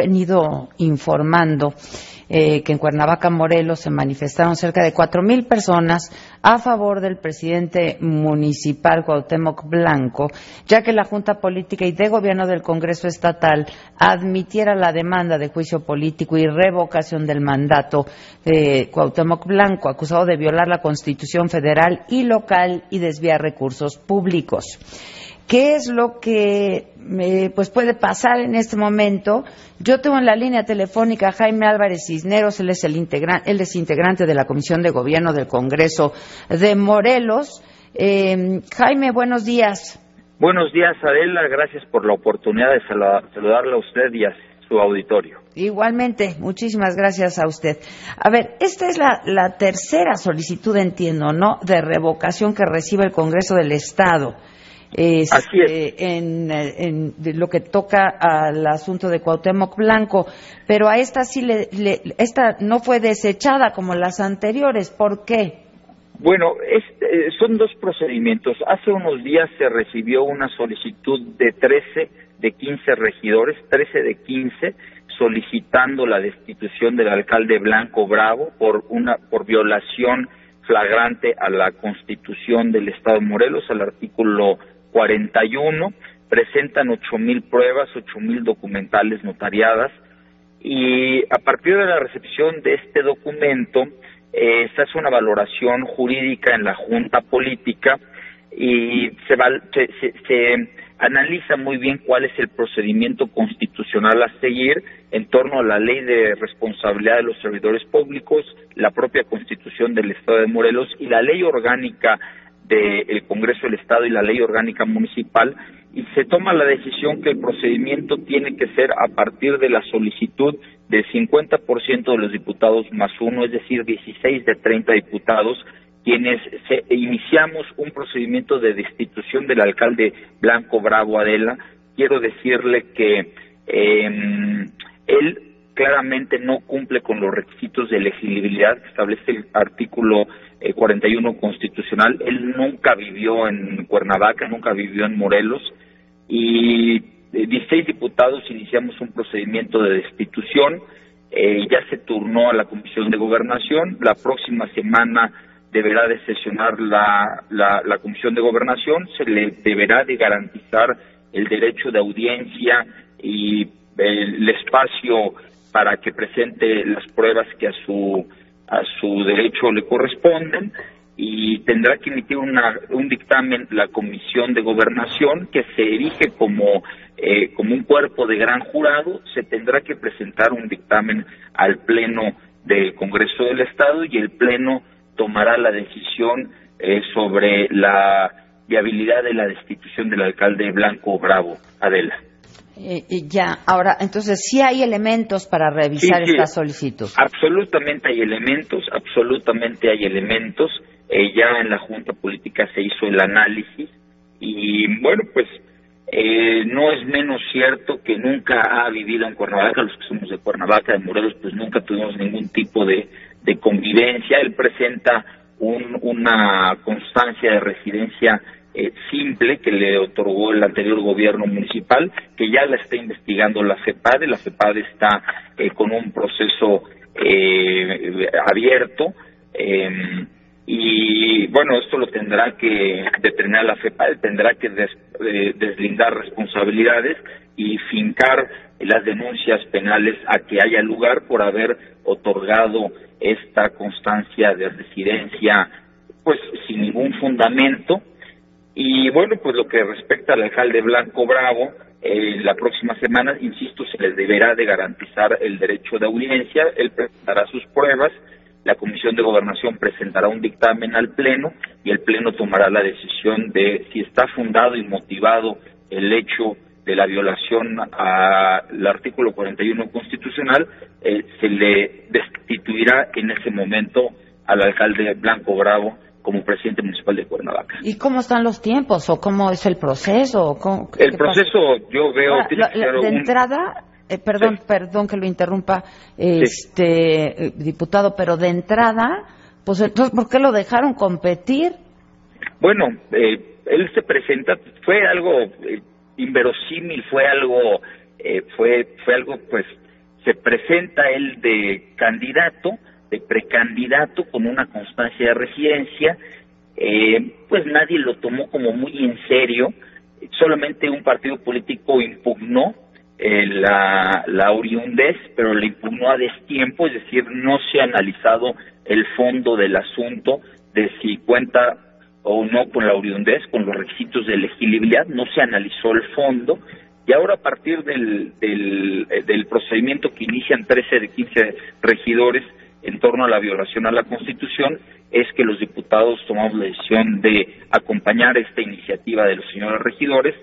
venido informando eh, que en Cuernavaca, Morelos, se manifestaron cerca de cuatro mil personas a favor del presidente municipal Cuauhtémoc Blanco, ya que la Junta Política y de Gobierno del Congreso Estatal admitiera la demanda de juicio político y revocación del mandato de Cuauhtémoc Blanco, acusado de violar la Constitución federal y local y desviar recursos públicos. ¿Qué es lo que eh, pues puede pasar en este momento? Yo tengo en la línea telefónica a Jaime Álvarez Cisneros, él es, el él es integrante de la Comisión de Gobierno del Congreso de Morelos. Eh, Jaime, buenos días. Buenos días, Adela. Gracias por la oportunidad de saludarle a usted y a su auditorio. Igualmente, muchísimas gracias a usted. A ver, esta es la, la tercera solicitud, entiendo, ¿no?, de revocación que recibe el Congreso del Estado. Este, en, lo que toca al asunto de Cuauhtémoc Blanco, pero a esta sí le, esta no fue desechada como las anteriores. ¿Por qué? Bueno, eh, son dos procedimientos. Hace unos días se recibió una solicitud de 13 de 15 regidores, 13 de 15, solicitando la destitución del alcalde Blanco Bravo por una por violación flagrante a la Constitución del Estado de Morelos, al artículo 41, presentan mil pruebas, mil documentales notariadas. Y a partir de la recepción de este documento eh, se hace una valoración jurídica en la Junta Política y se, se, se, analiza muy bien cuál es el procedimiento constitucional a seguir en torno a la ley de responsabilidad de los servidores públicos, la propia constitución del Estado de Morelos y la ley orgánica del Congreso del Estado y la Ley Orgánica Municipal y se toma la decisión que el procedimiento tiene que ser a partir de la solicitud del 50% de los diputados más uno, es decir, 16 de 30 diputados, quienes iniciamos un procedimiento de destitución del alcalde Blanco Bravo Adela. Quiero decirle que eh, él claramente no cumple con los requisitos de elegibilidad que establece el artículo 41 eh, constitucional. Él nunca vivió en Cuernavaca, nunca vivió en Morelos y 16 eh, diputados iniciamos un procedimiento de destitución. Eh, ya se turnó a la Comisión de Gobernación. La próxima semana deberá de sesionar la, la, la Comisión de Gobernación. Se le deberá de garantizar el derecho de audiencia y el espacio para que presente las pruebas que a su a su derecho le corresponden y tendrá que emitir una, un dictamen la Comisión de Gobernación que se erige como, eh, como un cuerpo de gran jurado, se tendrá que presentar un dictamen al Pleno del Congreso del Estado y el Pleno tomará la decisión eh, sobre la viabilidad de la destitución del alcalde Blanco Bravo. Adela. Eh, ya, ahora, entonces, ¿sí hay elementos para revisar esta solicitud? Absolutamente hay elementos, absolutamente hay elementos. Eh, ya en la Junta Política se hizo el análisis y, bueno, pues eh, no es menos cierto que nunca ha vivido en Cuernavaca, los que somos de Cuernavaca, de Morelos, pues nunca tuvimos ningún tipo de, de convivencia. Él presenta un, una constancia de residencia eh, simple que le otorgó el anterior gobierno municipal, que ya la está investigando la CEPADE. La CEPADE está eh, con un proceso eh, abierto. Em, y bueno, esto lo tendrá que determinar la CEPADE, tendrá que deslindar responsabilidades y fincar las denuncias penales a que haya lugar por haber otorgado esta constancia de residencia pues sin ningún fundamento. Y bueno, pues lo que respecta al alcalde Blanco Bravo, eh, la próxima semana, insisto, se les deberá de garantizar el derecho de audiencia, él presentará sus pruebas, la Comisión de Gobernación presentará un dictamen al Pleno y el Pleno tomará la decisión de si está fundado y motivado el hecho de la violación al artículo 41 constitucional, eh, se le destituirá en ese momento al alcalde Blanco Bravo como presidente municipal de Cuernavaca. ¿Y cómo están los tiempos o cómo es el proceso? el proceso yo veo... de entrada, eh, perdón, perdón que lo interrumpa, este eh, diputado, pero de entrada, pues entonces, ¿por qué lo dejaron competir? Bueno, eh, él se presenta, fue algo inverosímil, fue algo, fue, fue algo, pues, se presenta él de candidato, de precandidato con una constancia de residencia, eh, pues nadie lo tomó como muy en serio, solamente un partido político impugnó eh, la, la oriundez, pero le impugnó a destiempo, es decir, no se ha analizado el fondo del asunto de si cuenta o no con la oriundez, con los requisitos de elegibilidad, no se analizó el fondo, y ahora a partir del, del, eh, procedimiento que inician 13 de 15 regidores en torno a la violación a la Constitución, es que los diputados tomamos la decisión de acompañar esta iniciativa de los señores regidores.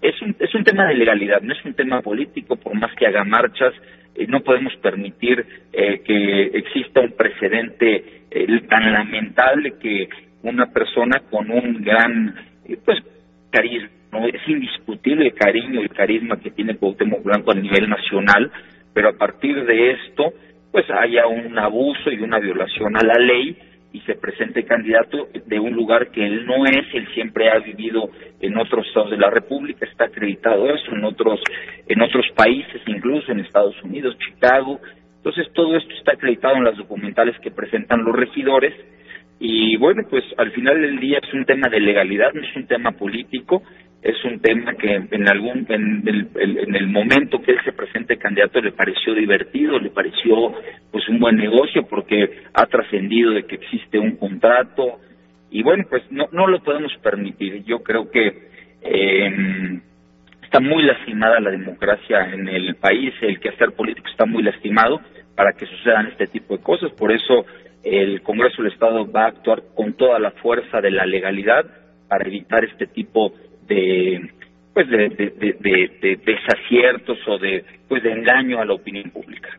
Es un, es un tema de legalidad, no es un tema político, por más que haga marchas, eh, no podemos permitir eh, que exista un precedente eh, tan lamentable que una persona con un gran pues carisma, ¿no? es indiscutible el cariño y el carisma que tiene Cuauhtémoc Blanco a nivel nacional, pero a partir de esto pues haya un abuso y una violación a la ley y se presente candidato de un lugar que él no es, él siempre ha vivido en otros estados de la República, está acreditado eso, en otros, en otros países, incluso en Estados Unidos, Chicago. Entonces todo esto está acreditado en las documentales que presentan los regidores y bueno, pues al final del día es un tema de legalidad, no es un tema político, es un tema que en algún en el, en el momento que él se presente candidato le pareció divertido, le pareció pues un buen negocio porque ha trascendido de que existe un contrato y bueno pues no no lo podemos permitir. Yo creo que eh, está muy lastimada la democracia en el país, el quehacer político está muy lastimado para que sucedan este tipo de cosas. Por eso el Congreso del Estado va a actuar con toda la fuerza de la legalidad para evitar este tipo de pues de, de, desaciertos o de pues de engaño a la opinión pública.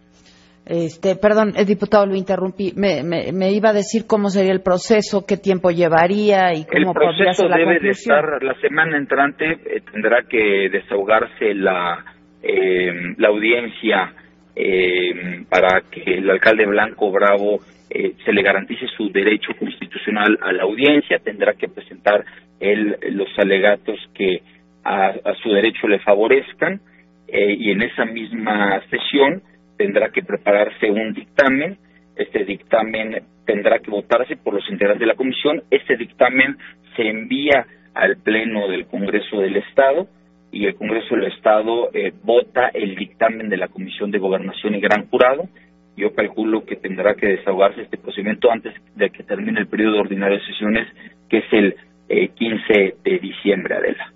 Este, perdón, el diputado lo interrumpí. Me, me, iba a decir cómo sería el proceso, qué tiempo llevaría y cómo el proceso debe de estar la semana entrante eh, tendrá que desahogarse la eh, la audiencia eh, para que el alcalde Blanco Bravo eh, se le garantice su derecho constitucional a la audiencia, tendrá que presentar él los alegatos que a, su derecho le favorezcan eh, y en esa misma sesión tendrá que prepararse un dictamen. Este dictamen tendrá que votarse por los integrantes de la comisión. Este dictamen se envía al Pleno del Congreso del Estado y el Congreso del Estado eh, vota el dictamen de la Comisión de Gobernación y Gran Jurado yo calculo que tendrá que desahogarse este procedimiento antes de que termine el periodo ordinario de sesiones, que es el 15 eh, de diciembre, Adela.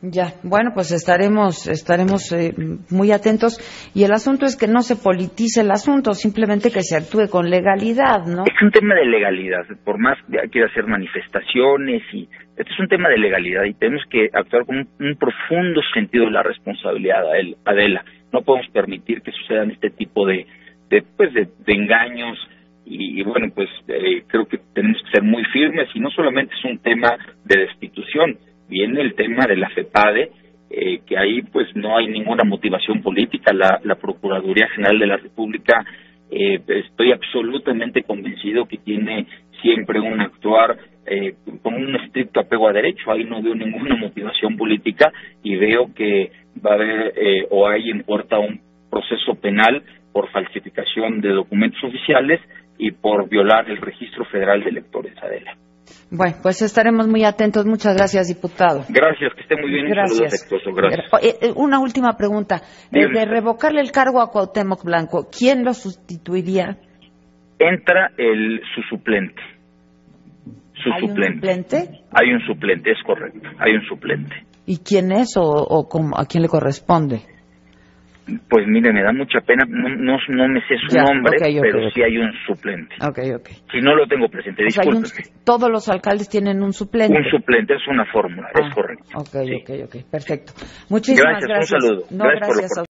Ya, bueno, pues estaremos, estaremos eh, muy atentos. Y el asunto es que no se politice el asunto, simplemente que se actúe con legalidad, ¿no? Es un tema de legalidad, por más que quiera hacer manifestaciones y este es un tema de legalidad y tenemos que actuar con un, profundo sentido de la responsabilidad, Adela. No podemos permitir que sucedan este tipo de, de, pues, de, engaños y, bueno, pues eh, creo que tenemos que ser muy firmes y no solamente es un tema de destitución, viene el tema de la FEPADE, eh, que ahí pues no hay ninguna motivación política, la, la Procuraduría General de la República eh, estoy absolutamente convencido que tiene siempre un actuar eh, con un estricto apego a derecho. Ahí no veo ninguna motivación política y veo que va a haber eh, o hay en puerta un proceso penal por falsificación de documentos oficiales y por violar el registro federal de electores, Adela. Bueno, pues estaremos muy atentos. Muchas gracias, diputado. Gracias, que esté muy bien. Gracias. gracias. Eh, eh, una última pregunta. Desde revocarle el cargo a Cuauhtémoc Blanco, ¿quién lo sustituiría? Entra el su suplente. Su ¿Hay suplente. un suplente? Hay un suplente, es correcto. Hay un suplente. ¿Y quién es o, o a quién le corresponde? Pues mire, me da mucha pena, no, no, me sé su nombre, pero sí hay un suplente. Okay, okay. Si no lo tengo presente, disculpe. todos los alcaldes tienen un suplente. Un suplente es una fórmula, es ah, correcto. Ok, ok, ok, perfecto. Muchísimas gracias. gracias. Un saludo. gracias,